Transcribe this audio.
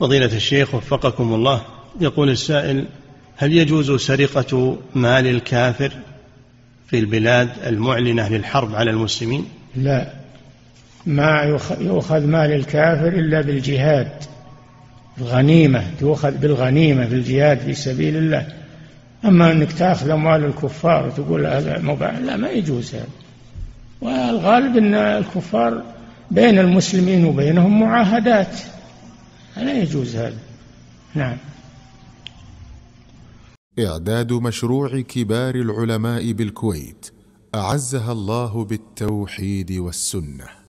فضيلة الشيخ وفقكم الله يقول السائل هل يجوز سرقة مال الكافر في البلاد المعلنة للحرب على المسلمين؟ لا. ما يؤخذ مال الكافر إلا بالجهاد. الغنيمة تؤخذ بالغنيمة في الجهاد في سبيل الله. أما أنك تأخذ أموال الكفار وتقول هذا مباح لا ما يجوز هذا. والغالب أن الكفار بين المسلمين وبينهم معاهدات. لا يجوز هذا. نعم. إعداد مشروع كبار العلماء بالكويت أعزها الله بالتوحيد والسنة.